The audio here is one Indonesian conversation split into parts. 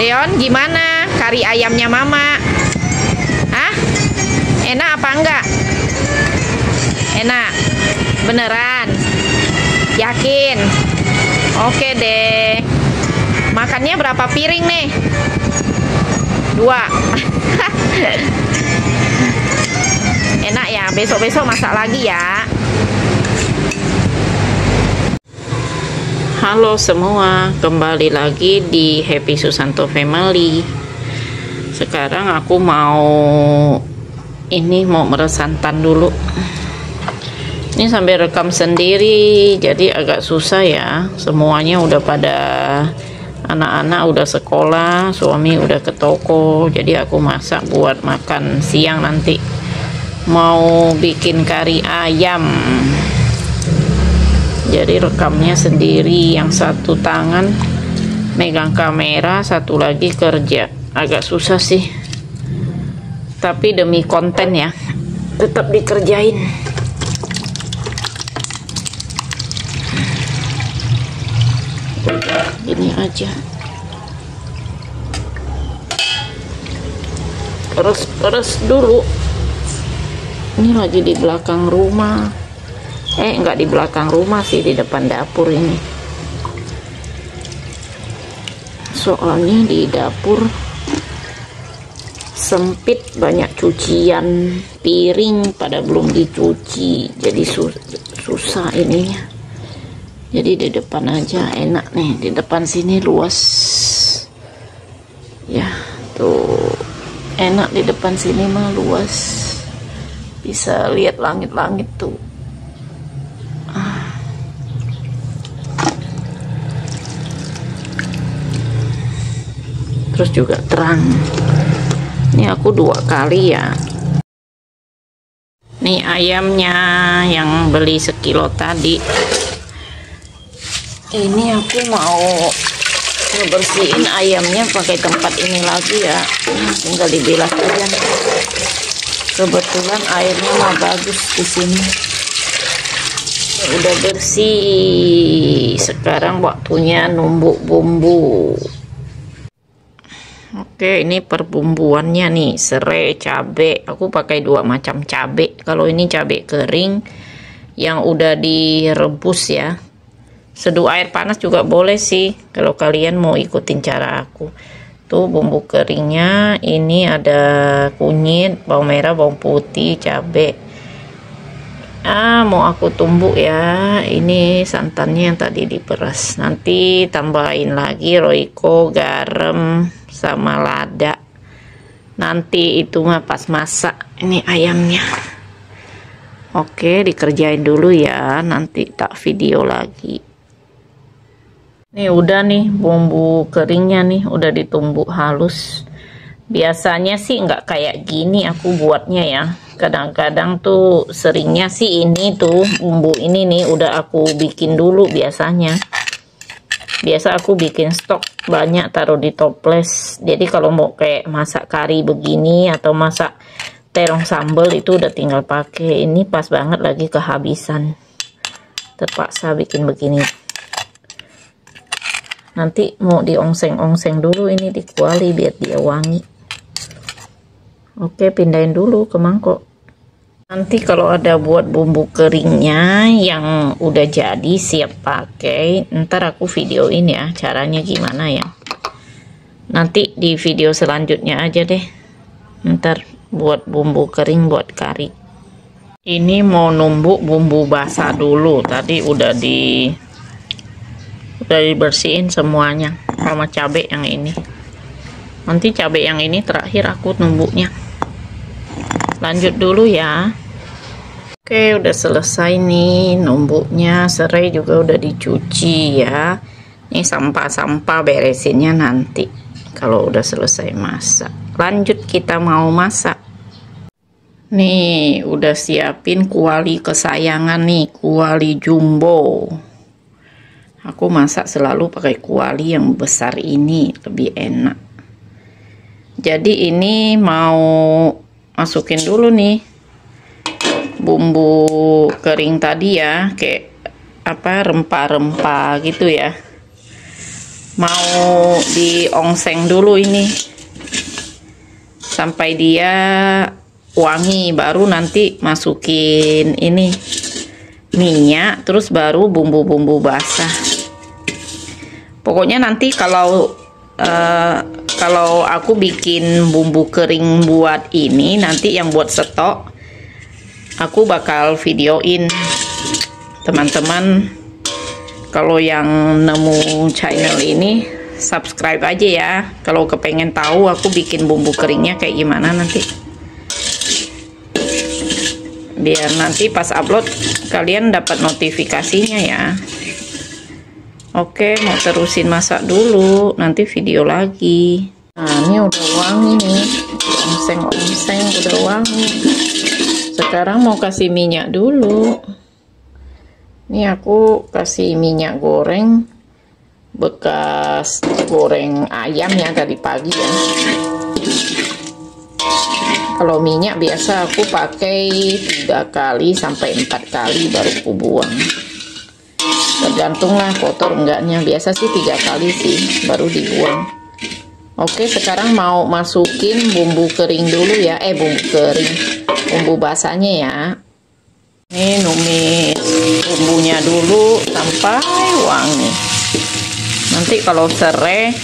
Deon, gimana kari ayamnya Mama? Hah? Enak apa enggak? Enak. Beneran? Yakin? Oke deh. Makannya berapa piring nih? Dua. Enak ya, besok-besok masak lagi ya. Halo semua, kembali lagi di Happy Susanto Family. Sekarang aku mau ini mau meres santan dulu. Ini sambil rekam sendiri, jadi agak susah ya. Semuanya udah pada anak-anak udah sekolah, suami udah ke toko, jadi aku masak buat makan siang nanti. Mau bikin kari ayam jadi rekamnya sendiri yang satu tangan megang kamera satu lagi kerja. Agak susah sih. Tapi demi konten ya tetap dikerjain. Ini aja. Peres-peres dulu. Ini lagi di belakang rumah eh enggak di belakang rumah sih di depan dapur ini. Soalnya di dapur sempit banyak cucian piring pada belum dicuci. Jadi sus susah ininya. Jadi di depan aja enak nih di depan sini luas. Ya tuh. Enak di depan sini mah luas. Bisa lihat langit-langit tuh terus juga terang. Ini aku dua kali ya. Nih ayamnya yang beli sekilo tadi. Ini aku mau ngebersihin ayamnya pakai tempat ini lagi ya. Tinggal dibilas aja. Kebetulan airnya mah bagus di sini. Udah bersih. Sekarang waktunya numbuk bumbu Oke, ini perbumbuannya nih, serai, cabe. Aku pakai dua macam cabe. Kalau ini cabe kering yang udah direbus ya. Seduh air panas juga boleh sih kalau kalian mau ikutin cara aku. Tuh bumbu keringnya, ini ada kunyit, bawang merah, bawang putih, cabe. Ah, mau aku tumbuk ya. Ini santannya yang tadi diperas. Nanti tambahin lagi roiko, garam, sama lada. Nanti itu mah pas masak ini ayamnya. Oke dikerjain dulu ya nanti tak video lagi. Nih udah nih bumbu keringnya nih udah ditumbuk halus. Biasanya sih nggak kayak gini aku buatnya ya. Kadang-kadang tuh seringnya sih ini tuh bumbu ini nih udah aku bikin dulu biasanya biasa aku bikin stok banyak taruh di toples. Jadi kalau mau kayak masak kari begini atau masak terong sambal itu udah tinggal pakai. Ini pas banget lagi kehabisan. Terpaksa bikin begini. Nanti mau diongseng-ongseng dulu ini di kuali biar dia wangi. Oke pindahin dulu ke mangkok Nanti kalau ada buat bumbu keringnya yang udah jadi siap pakai, ntar aku videoin ya caranya gimana ya. Nanti di video selanjutnya aja deh. Ntar buat bumbu kering buat kari. Ini mau numbuk bumbu basah dulu. Tadi udah di udah dibersihin semuanya sama cabai yang ini. Nanti cabai yang ini terakhir aku numbuknya lanjut dulu ya oke udah selesai nih numbuknya serai juga udah dicuci ya. Ini sampah-sampah beresinnya nanti kalau udah selesai masak. Lanjut kita mau masak. Nih udah siapin kuali kesayangan nih kuali jumbo. Aku masak selalu pakai kuali yang besar ini lebih enak. Jadi ini mau masukin dulu nih bumbu kering tadi ya kayak apa rempah-rempah gitu ya. Mau diongseng dulu ini. Sampai dia wangi baru nanti masukin ini minyak terus baru bumbu-bumbu basah. Pokoknya nanti kalau uh, kalau aku bikin bumbu kering buat ini nanti yang buat stok aku bakal videoin teman-teman. Kalau yang nemu channel ini subscribe aja ya. Kalau kepengen tahu aku bikin bumbu keringnya kayak gimana nanti. Biar nanti pas upload kalian dapat notifikasinya ya. Oke mau terusin masak dulu. Nanti video lagi. Nah ini udah wangi nih. Ongseng-ongseng udah wangi sekarang mau kasih minyak dulu. Ini aku kasih minyak goreng. Bekas goreng ayam ya tadi pagi ya. Kalau minyak biasa aku pakai tiga kali sampai empat kali baru aku buang. Tergantung lah kotor enggaknya. Biasa sih tiga kali sih baru dibuang. Oke sekarang mau masukin bumbu kering dulu ya. Eh bumbu kering bumbu basahnya ya. Ini numis bumbunya dulu sampai wangi. Nanti kalau serai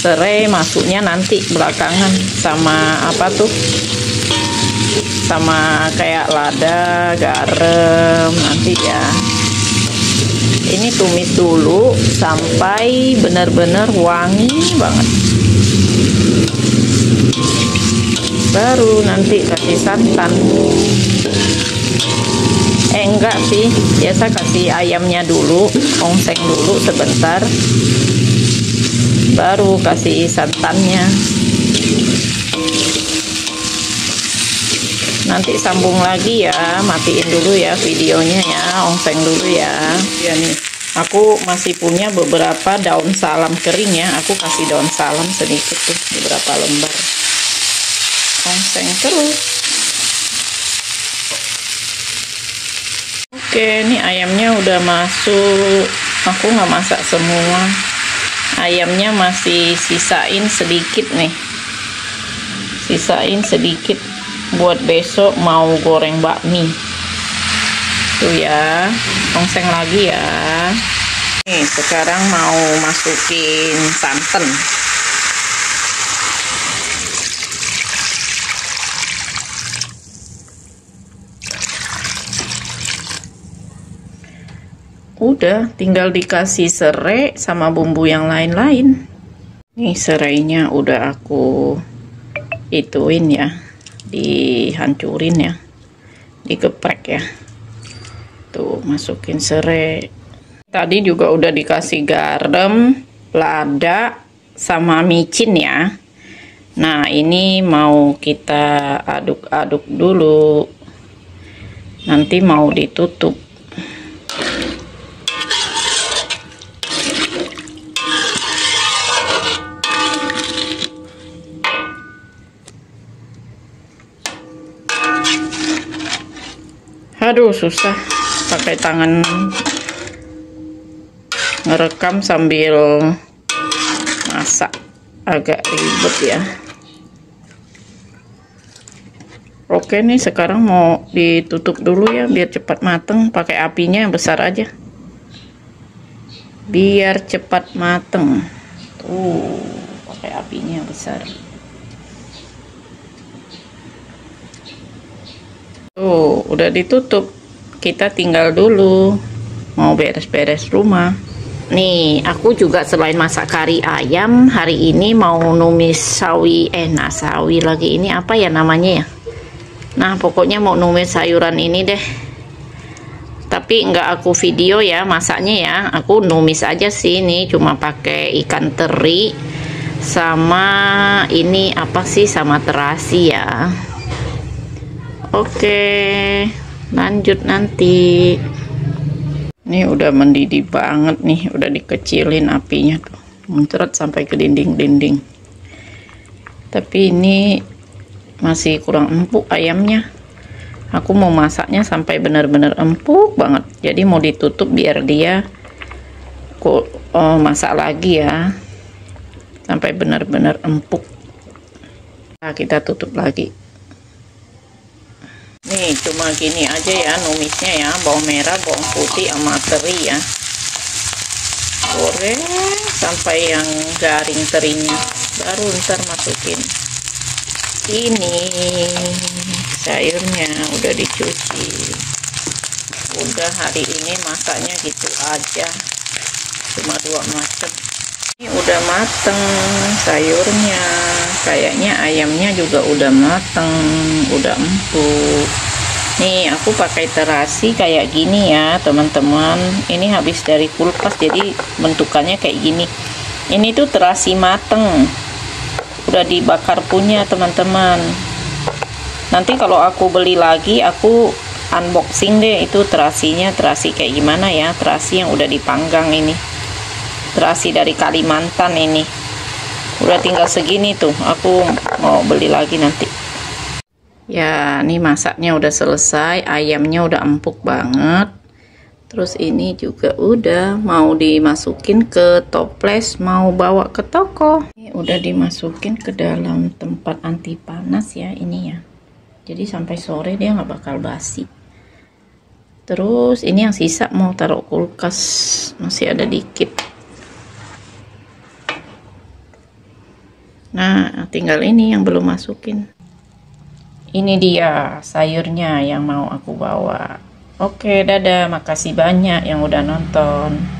serai masuknya nanti belakangan sama apa tuh? Sama kayak lada garam nanti ya. Ini tumis dulu sampai benar-benar wangi banget baru nanti kasih santan. Eh enggak sih. Biasa kasih ayamnya dulu ongseng dulu sebentar. Baru kasih santannya. Nanti sambung lagi ya matiin dulu ya videonya ya ongseng dulu ya. Ya nih aku masih punya beberapa daun salam kering ya. Aku kasih daun salam sedikit tuh beberapa lembar ongseng terus. Oke ini ayamnya udah masuk. Aku nggak masak semua. Ayamnya masih sisain sedikit nih. Sisain sedikit buat besok mau goreng bakmi. Tuh ya tongseng lagi ya. Nih sekarang mau masukin santan udah tinggal dikasih serai sama bumbu yang lain-lain. Nih serainya udah aku ituin ya dihancurin ya digeprek ya. Tuh masukin serai. Tadi juga udah dikasih garam lada sama micin ya. Nah ini mau kita aduk-aduk dulu. Nanti mau ditutup aduh susah. Pakai tangan ngerekam sambil masak. Agak ribet ya. Oke nih sekarang mau ditutup dulu ya biar cepat mateng. Pakai apinya yang besar aja. Biar cepat mateng. Tuh pakai apinya yang besar Tuh, udah ditutup. Kita tinggal dulu. Mau beres-beres rumah. Nih, aku juga selain masak kari ayam, hari ini mau numis sawi, eh nah sawi lagi ini apa ya namanya ya? Nah, pokoknya mau numis sayuran ini deh. Tapi nggak aku video ya masaknya ya. Aku numis aja sih ini cuma pakai ikan teri sama ini apa sih sama terasi ya. Oke, lanjut nanti. Ini udah mendidih banget nih, udah dikecilin apinya tuh. Muncrat sampai ke dinding-dinding. Tapi ini masih kurang empuk ayamnya. Aku mau masaknya sampai benar-benar empuk banget. Jadi mau ditutup biar dia aku uh, masak lagi ya sampai benar-benar empuk nah, kita tutup lagi nih cuma gini aja ya numisnya ya bawang merah bawang putih sama teri ya. Goreng sampai yang garing terinya. Baru ntar masukin. Ini sayurnya udah dicuci. Udah hari ini masaknya gitu aja. Cuma dua macam ini udah mateng sayurnya. Kayaknya ayamnya juga udah mateng udah empuk. Nih aku pakai terasi kayak gini ya teman-teman. Ini habis dari kulkas jadi bentukannya kayak gini. Ini tuh terasi mateng. Udah dibakar punya teman-teman. Nanti kalau aku beli lagi aku unboxing deh. Itu terasinya terasi kayak gimana ya? Terasi yang udah dipanggang ini terasi dari Kalimantan ini. Udah tinggal segini tuh aku mau beli lagi nanti. Ya ini masaknya udah selesai ayamnya udah empuk banget. Terus ini juga udah mau dimasukin ke toples mau bawa ke toko. Ini udah dimasukin ke dalam tempat anti panas ya ini ya. Jadi sampai sore dia nggak bakal basi. Terus ini yang sisa mau taruh kulkas masih ada dikit Nah, tinggal ini yang belum masukin. Ini dia sayurnya yang mau aku bawa. Oke, dadah. Makasih banyak yang udah nonton.